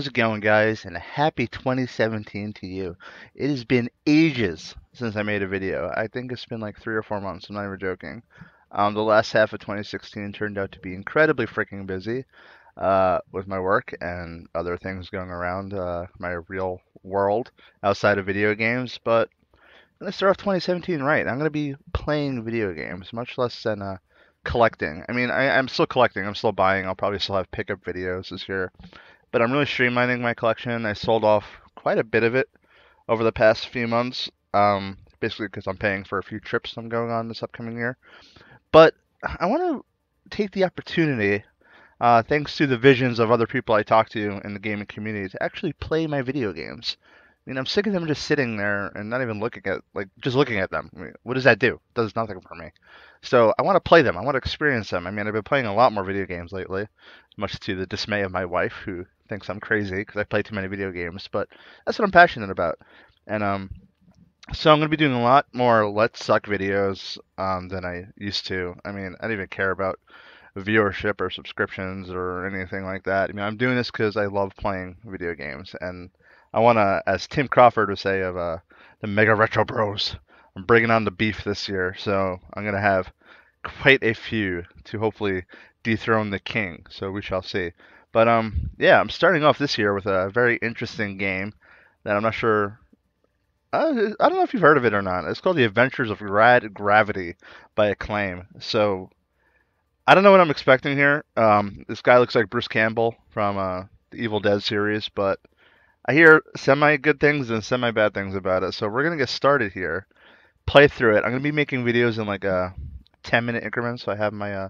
how's it going, guys? And a happy 2017 to you. It has been ages since I made a video. I think it's been like three or four months. I'm not even joking. Um, the last half of 2016 turned out to be incredibly freaking busy uh, with my work and other things going around uh, my real world outside of video games. But I'm gonna start off 2017 right. I'm gonna be playing video games, much less than uh, collecting. I mean, I, I'm still collecting. I'm still buying. I'll probably still have pickup videos this year but I'm really streamlining my collection. I sold off quite a bit of it over the past few months, um, basically because I'm paying for a few trips I'm going on this upcoming year. But I want to take the opportunity, uh, thanks to the visions of other people I talk to in the gaming community, to actually play my video games. I mean, I'm sick of them just sitting there and not even looking at, like, just looking at them. I mean, what does that do? It does nothing for me. So I want to play them. I want to experience them. I mean, I've been playing a lot more video games lately, much to the dismay of my wife, who thinks I'm crazy because I play too many video games. But that's what I'm passionate about. And um, so I'm going to be doing a lot more Let's Suck videos um, than I used to. I mean, I don't even care about viewership or subscriptions or anything like that. I mean, I'm doing this because I love playing video games. And I want to, as Tim Crawford would say of uh, the Mega Retro Bros, I'm bringing on the beef this year. So I'm going to have quite a few to hopefully dethrone the king. So we shall see. But um, yeah, I'm starting off this year with a very interesting game that I'm not sure. Uh, I don't know if you've heard of it or not. It's called The Adventures of Rad Gravity by Acclaim. So I don't know what I'm expecting here. Um, this guy looks like Bruce Campbell from uh, the Evil Dead series, but I hear semi good things and semi bad things about it. So we're gonna get started here, play through it. I'm gonna be making videos in like a 10 minute increments. So I have my uh,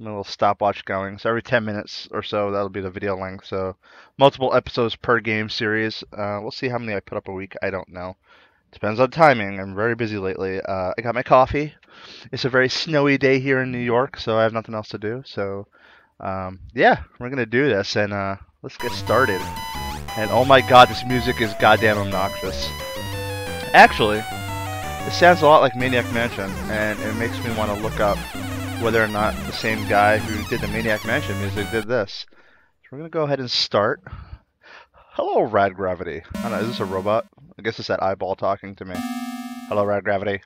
a little stopwatch going. So every 10 minutes or so, that'll be the video length. So multiple episodes per game series. Uh, we'll see how many I put up a week. I don't know. Depends on timing. I'm very busy lately. Uh, I got my coffee. It's a very snowy day here in New York, so I have nothing else to do. So, um, yeah, we're gonna do this, and uh, let's get started. And oh my God, this music is goddamn obnoxious. Actually, it sounds a lot like Maniac Mansion, and it makes me want to look up whether or not the same guy who did the Maniac Mansion music did this. So we're gonna go ahead and start. Hello, Rad Gravity. I don't know, is this a robot? I guess it's that eyeball talking to me. Hello, Rad Gravity.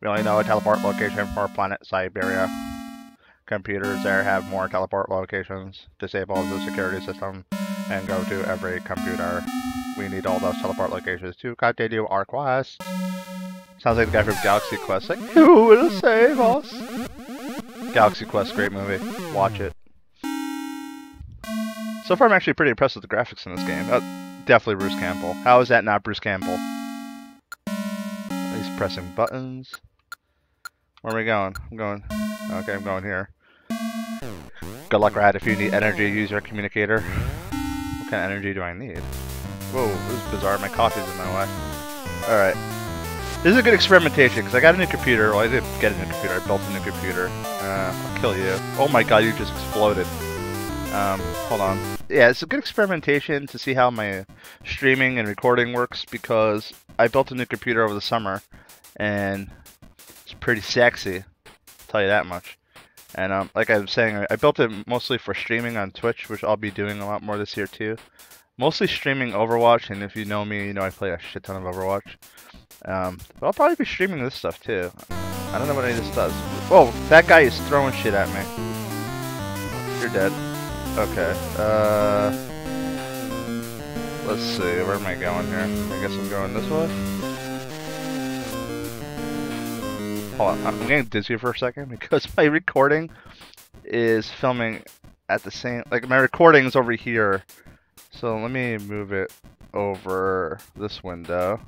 We only know a teleport location for planet Cyberia. Computers there have more teleport locations. Disable the security system and go to every computer. We need all those teleport locations to continue our quest. Sounds like the guy from Galaxy Quest, like, who will save us? Galaxy Quest, great movie. Watch it. So far, I'm actually pretty impressed with the graphics in this game. Uh, definitely Bruce Campbell. How is that not Bruce Campbell? He's pressing buttons. Where are we going? I'm going... Okay, I'm going here. Good luck, Rad. If you need energy, use your communicator. What kind of energy do I need? Whoa, this is bizarre. My coffee's in my way. Alright. This is a good experimentation, because I got a new computer. Well, I didn't get a new computer. I built a new computer. Uh, I'll kill you. Oh my god, you just exploded. Um, hold on. Yeah, it's a good experimentation to see how my streaming and recording works, because I built a new computer over the summer, and it's pretty sexy. I'll tell you that much. And um, like I was saying, I built it mostly for streaming on Twitch, which I'll be doing a lot more this year too. Mostly streaming Overwatch, and if you know me, you know I play a shit ton of Overwatch. Um, but I'll probably be streaming this stuff too. I don't know what any of this does. Oh, that guy is throwing shit at me. You're dead. Okay. Uh, let's see. Where am I going here? I guess I'm going this way. Hold on. I'm getting dizzy for a second because my recording is filming at the same... Like, my recording is over here. So let me move it over this window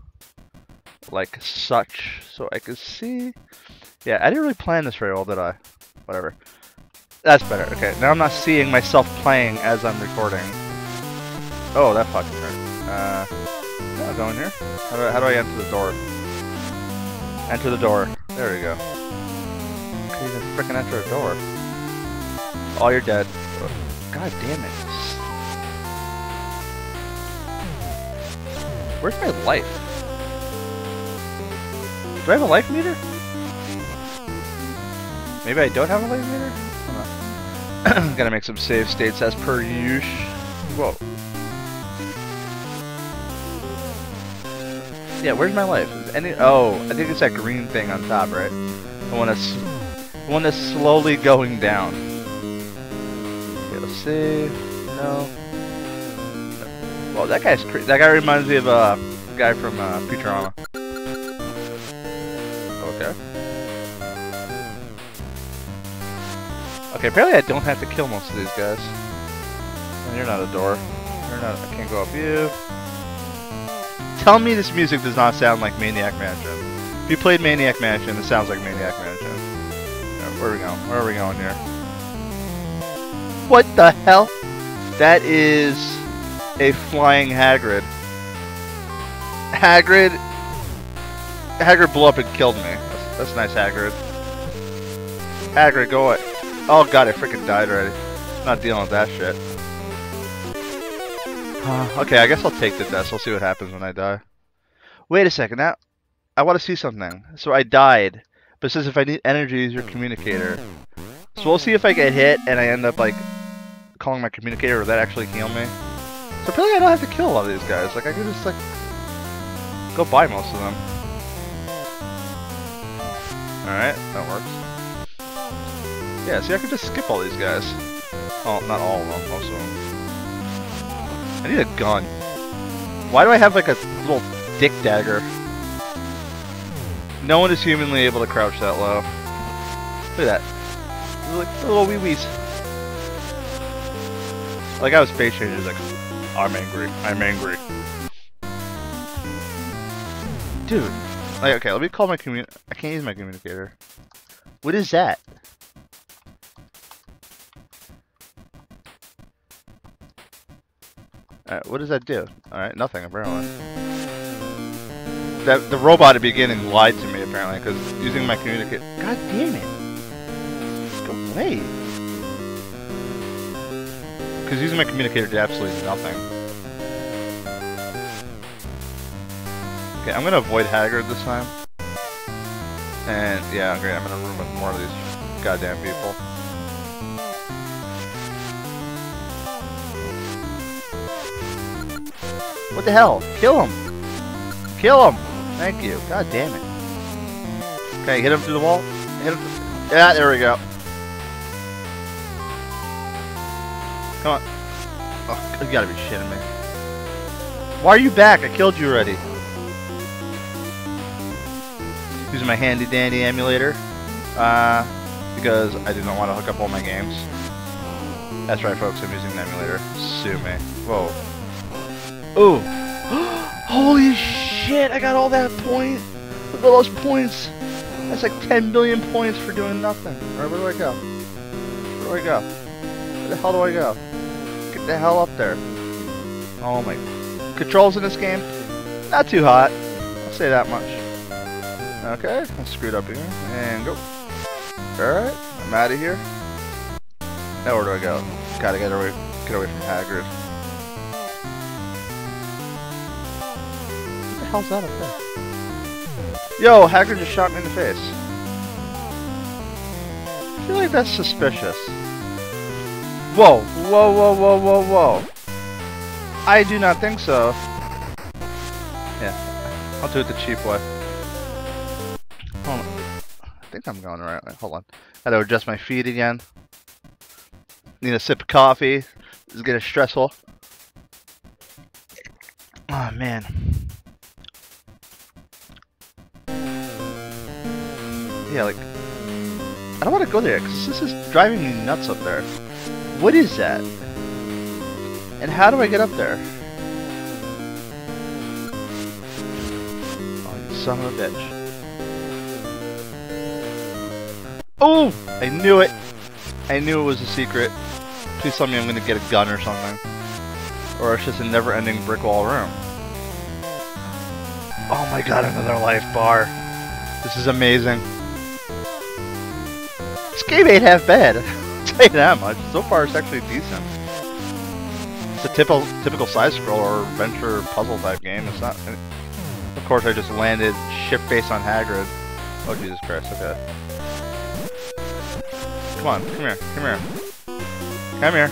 like such so I can see. Yeah, I didn't really plan this very well, did I? Whatever. That's better. Okay, now I'm not seeing myself playing as I'm recording. Oh, that fucking hurt. Uh, how do I go in here? How do I, how do I enter the door? Enter the door. There we go. Can't even freaking enter a door. Oh, you're dead. God damn it. Where's my life? Do I have a life meter? Maybe I don't have a life meter? Gotta make some save states as per usual. Whoa. Yeah, where's my life? Any? Oh, I think it's that green thing on top, right? The one that's, the one that's slowly going down. Okay, let's see. No. Well, that guy's crazy. That guy reminds me of a uh, guy from uh, Futurama. Okay, apparently I don't have to kill most of these guys. And you're not a door. You're not. I can't go up you. Tell me this music does not sound like Maniac Mansion. If you played Maniac Mansion, it sounds like Maniac Mansion. where are we going? Where are we going here? What the hell? That is a flying Hagrid. Hagrid. Hagrid blew up and killed me. That's, that's nice, Hagrid. Hagrid, go away. Oh god, I freaking died already. Not dealing with that shit. Uh, okay, I guess I'll take the death. We'll see what happens when I die. Wait a second. Now, I want to see something. So I died, but says if I need energy, use your communicator. So we'll see if I get hit and I end up like calling my communicator. Will that actually heal me? So apparently I don't have to kill a lot of these guys. Like I can just like go buy most of them. All right, that works. Yeah, see, I could just skip all these guys. Well, not all of them, also. I need a gun. Why do I have like a little dick dagger? No one is humanly able to crouch that low. Look at that. Like little wee wees. Like I was space changers like I'm angry. I'm angry. Dude. Like okay, let me call my commun I can't use my communicator. What is that? Alright, what does that do? Alright, nothing apparently. That the robot at the beginning lied to me apparently because using my communicator. God damn it! Go away. Because using my communicator did absolutely nothing. Okay, I'm gonna avoid Hagrid this time. And yeah, great. I'm in a room with more of these goddamn people. What the hell? Kill him! Kill him! Thank you. God damn it. Okay, hit him through the wall. Hit him. Yeah, there we go. Come on. Oh, you gotta be shitting me. Why are you back? I killed you already. Using my handy dandy emulator. Uh, because I did not want to hook up all my games. That's right, folks. I'm using an emulator. Sue me. Whoa. Ooh. Holy shit, I got all that point. Look at all those points. That's like 10 billion points for doing nothing. Alright, where do I go? Where do I go? Where the hell do I go? Get the hell up there. Oh my... Controls in this game? Not too hot. I'll say that much. Okay, I screwed up here. And go. Alright, I'm out of here. Now where do I go? Gotta get away, get away from Hagrid. That? Yo, Hacker just shot me in the face. I feel like that's suspicious. Whoa, whoa, whoa, whoa, whoa, whoa. I do not think so. Yeah, I'll do it the cheap way. Hold on. I think I'm going the right way. Hold on. I to adjust my feet again. Need a sip of coffee. This is getting stressful. Oh man. Yeah, like, I don't want to go there because this is driving me nuts up there. What is that? And how do I get up there? Oh, you son of a bitch. Oh! I knew it! I knew it was a secret. Please tell me I'm gonna get a gun or something. Or it's just a never-ending brick wall room. Oh my god, another life bar. This is amazing. Game ain't half bad. I'll tell you that much. So far, it's actually decent. It's a typical typical side scroll or adventure puzzle type game. It's not. Of course, I just landed ship face on Hagrid. Oh Jesus Christ! Okay. Come on, come here, come here, come here.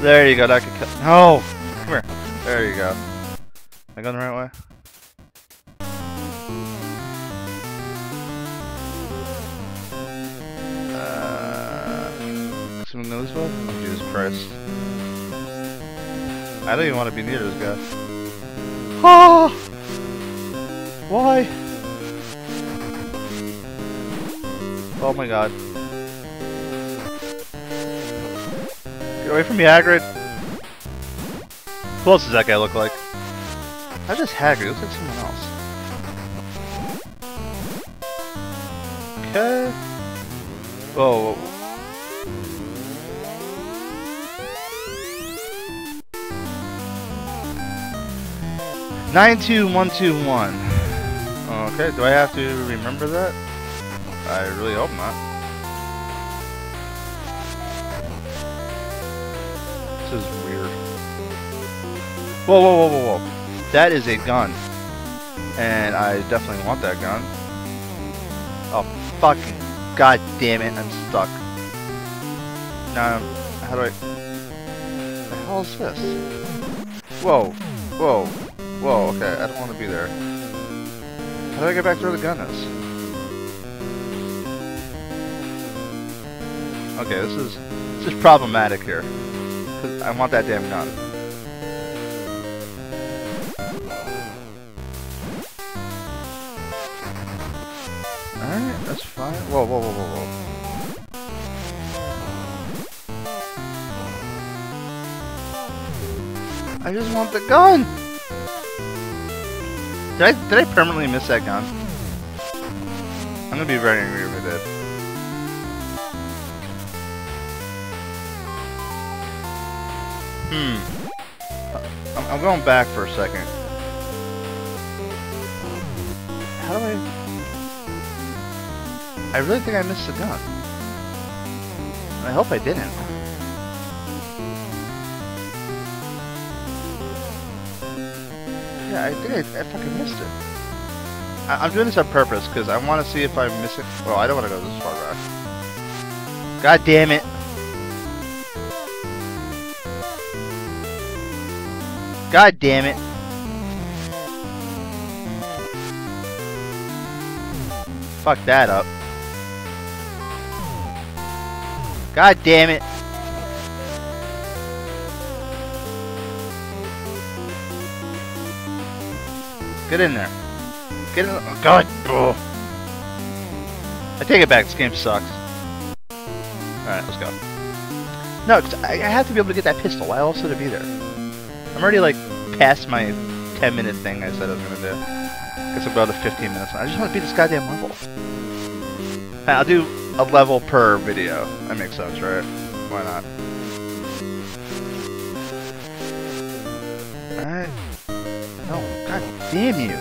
There you go. That could. No, come here. There you go. Am I going the right way? Nosebud? Oh, Jesus Christ. I don't even want to be near this guy. Ah! Why? Oh my god. Get away from me, Hagrid! Who else does that guy look like? Not just Hagrid, looks like someone else. Okay. Whoa. Nine two one two one. Okay, do I have to remember that? I really hope not. This is weird. Whoa, whoa, whoa, whoa, whoa. That is a gun. And I definitely want that gun. Oh, fucking god damn it, I'm stuck. Now, how do I... What the hell is this? Whoa, whoa, whoa, okay, I don't want to be there. How do I get back to where the gun is? Okay, this is, this is problematic here. I want that damn gun. Alright, that's fine. Whoa, whoa, whoa, whoa, whoa. I just want the gun! Did I, did I permanently miss that gun? I'm gonna be very angry if I did. Hmm. I'm, going back for a second. How do I... I really think I missed the gun. I hope I didn't. Yeah, I think I, I fucking missed it. I, am doing this on purpose because I want to see if I'm missing. Well, I don't want to go this far back. God damn it! God damn it! Fuck that up. God damn it! Get in there. Get in. Oh, God. Oh. I take it back. This game sucks. Alright, let's go. No, cause I, I have to be able to get that pistol. Why else would it be there? I'm already, like, past my 10 minute thing I said I was gonna do. Guess I'll go to 15 minutes. I just want to beat this goddamn level. I'll do a level per video. That makes sense, right? Why not? Damn you.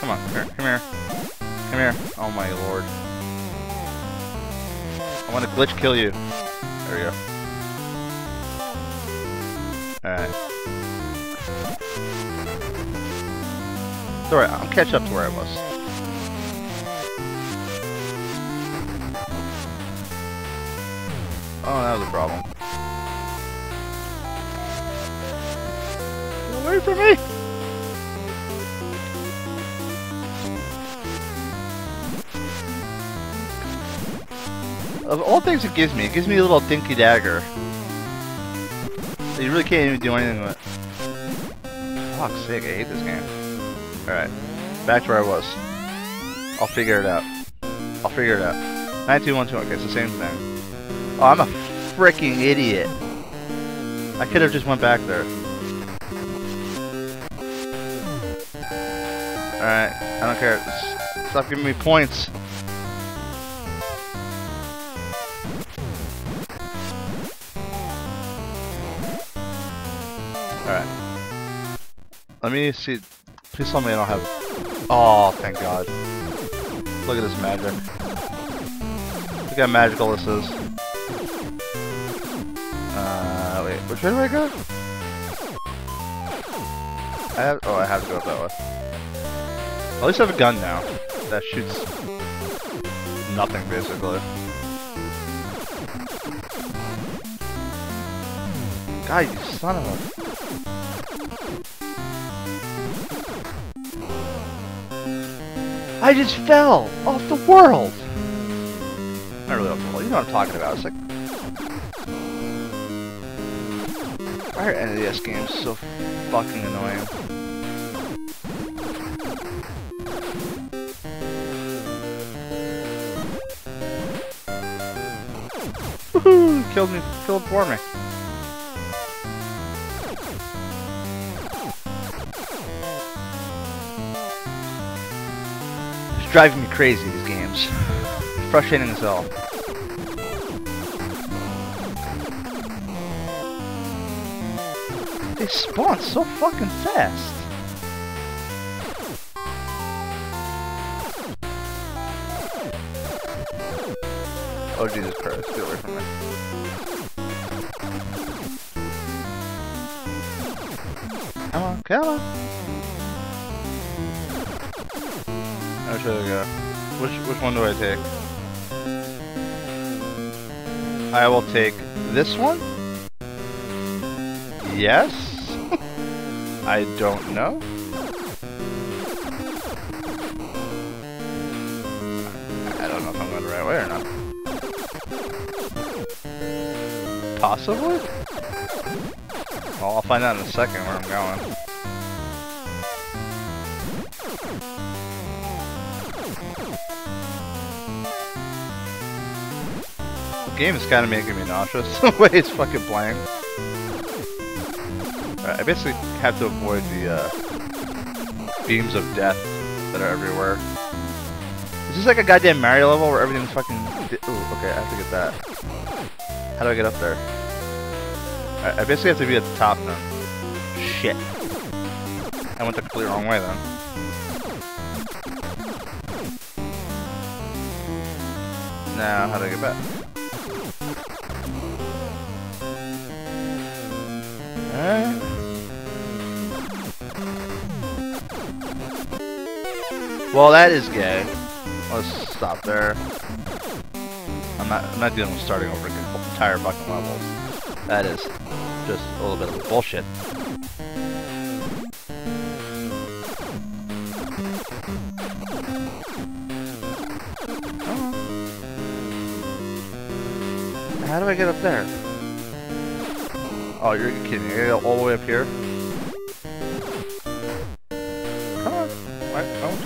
Come on, come here, come here. Come here. Oh my lord. I want to glitch kill you. There we go. Alright. It's alright, I'll catch up to where I was. Oh, that was a problem. Me! Of all things it gives me, it gives me a little dinky dagger. You really can't even do anything with it. Fuck's sake, I hate this game. Alright, back to where I was. I'll figure it out. I'll figure it out. 9212, okay, it's the same thing. Oh, I'm a freaking idiot. I could have just went back there. Alright, I don't care. Stop giving me points. Alright. Let me see. Please tell me I don't have... Oh, thank God. Look at this magic. Look how magical this is. Uh, wait. Which way do I go? I have... Oh, I have to go that way. At least I have a gun now. That shoots... Nothing, basically. God, you son of a... I just fell off the world! not really open world. You know what I'm talking about. It's like our NES games so fucking annoying. Killed for me. It's driving me crazy, these games. It's frustrating as hell. They spawn so fucking fast. Oh Jesus Christ, get away from me. Come on, come on. Which go? Which which one do I take? I will take this one. Yes. I don't know. I don't know if I'm going the right way or not. Possibly? Well, I'll find out in a second where I'm going. Game is kind of making me nauseous, the way it's fucking playing. I basically have to avoid the uh, beams of death that are everywhere. Is this like a goddamn Mario level where everything's fucking... Ooh, okay, I have to get that. How do I get up there? I, I basically have to be at the top now. Shit. I went the completely wrong way then. Now, how do I get back? Well, that is gay. Let's stop there. I'm not. I'm not dealing with starting over entire fucking levels. That is just a little bit of bullshit. How do I get up there? Oh, you're kidding all the way up here? Come on. Why don't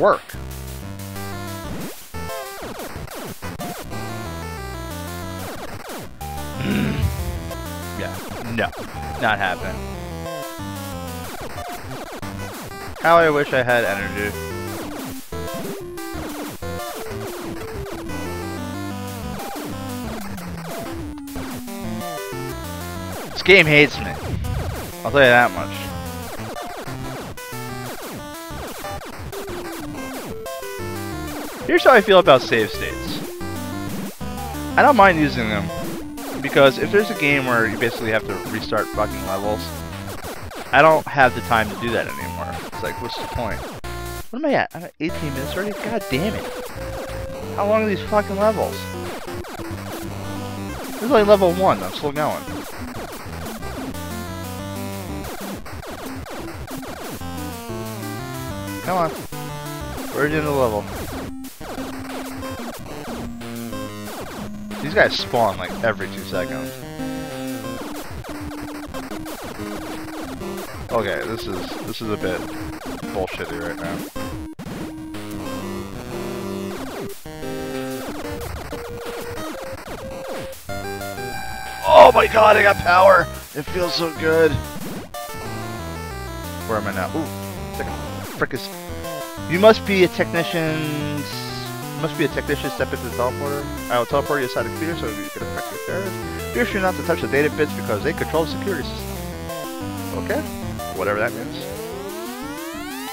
work? yeah. No. Not happening. How I wish I had energy. This game hates me. I'll tell you that much. Here's how I feel about save states. I don't mind using them, because if there's a game where you basically have to restart fucking levels, I don't have the time to do that anymore. It's like, what's the point? What am I at? I'm at 18 minutes already? God damn it. How long are these fucking levels? This is like level 1, I'm still going. Come on. We're in the level. These guys spawn like every two seconds. Okay, this is this is a bit bullshitty right now. Oh my god, I got power! It feels so good! Where am I now? Ooh, You must be a technician... Must be a technician step into the teleporter. Uh, I will teleport you inside the computer so you can affect your terrorists. Be sure not to touch the data bits because they control the security system. Okay? Whatever that means.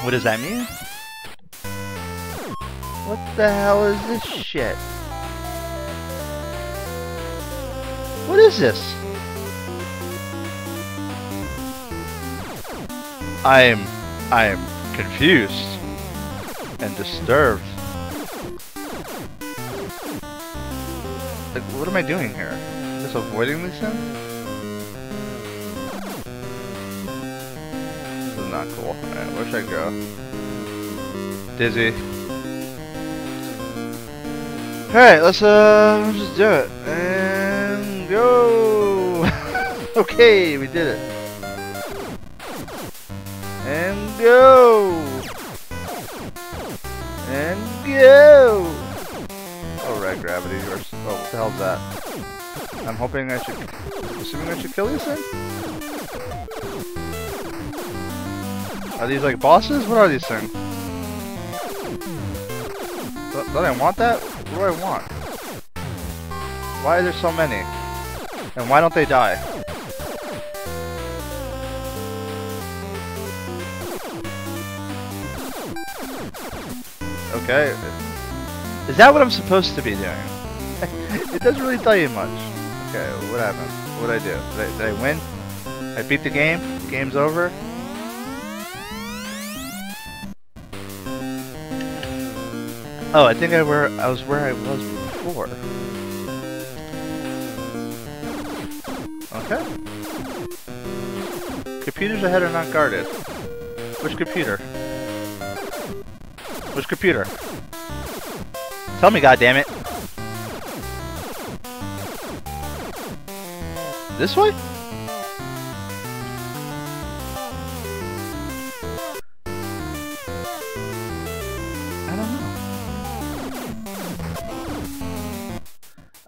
What does that mean? What the hell is this shit? What is this? I am... I am confused and disturbed. Like, what am I doing here? Just avoiding these things? This is not cool. Alright, where should I go? Dizzy. Alright, let's uh let's just do it. And go Okay, we did it. Go And go Oh red gravity oh what the hell's that? I'm hoping I should assuming I should kill these things? Are these like bosses? What are these things? Don't I want that? What do I want? Why are there so many? And why don't they die? Okay. Is that what I'm supposed to be doing? it doesn't really tell you much. Okay, what happened? What did I do? Did I, did I win? I beat the game? Game's over? Oh, I think I were I was where I was before. Okay. Computers ahead are not guarded. Which computer? Computer? Tell me, goddammit. This way? I don't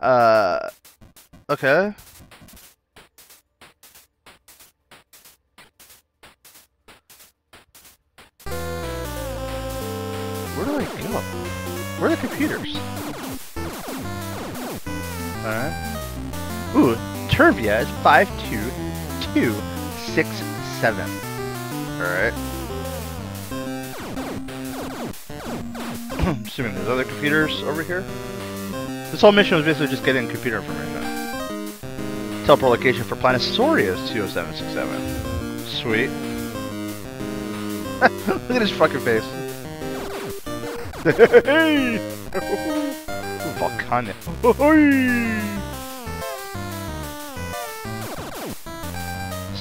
know. Uh, okay. Ooh, Turvia is 52267. Alright. Assuming there's other computers over here. This whole mission was basically just getting computer information. Teleport location for Planisauria is 20767. Sweet. Look at his fucking face. Hey! Volcanic.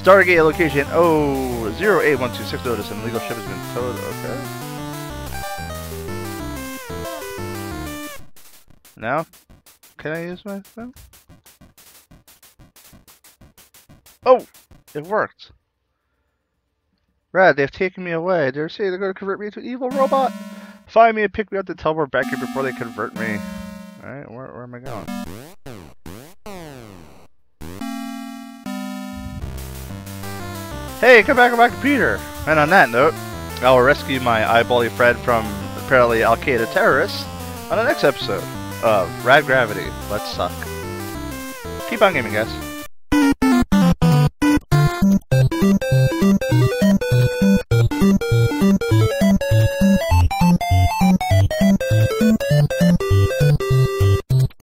Stargate location oh 08126 notice and legal ship has been towed. Okay. Now, can I use my phone? Oh! It worked! Rad, they've taken me away. They're saying they're going to convert me into an evil robot! Find me and pick me up to teleport back here before they convert me. Alright, where, where am I going? Hey, come back on my computer! And on that note, I will rescue my eyebally friend from apparently Al-Qaeda terrorists on the next episode of Rad Gravity. Let's suck. Keep on gaming, guys.